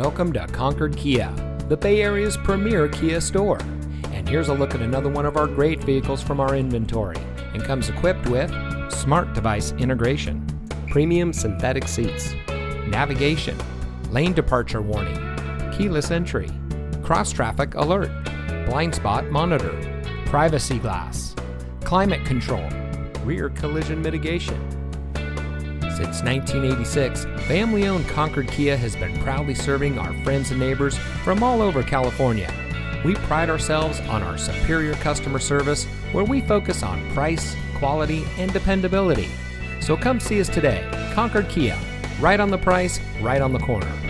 Welcome to Concord Kia, the Bay Area's premier Kia store. And here's a look at another one of our great vehicles from our inventory and comes equipped with smart device integration, premium synthetic seats, navigation, lane departure warning, keyless entry, cross traffic alert, blind spot monitor, privacy glass, climate control, rear collision mitigation. Since 1986, family owned Concord Kia has been proudly serving our friends and neighbors from all over California. We pride ourselves on our superior customer service where we focus on price, quality, and dependability. So come see us today, Concord Kia, right on the price, right on the corner.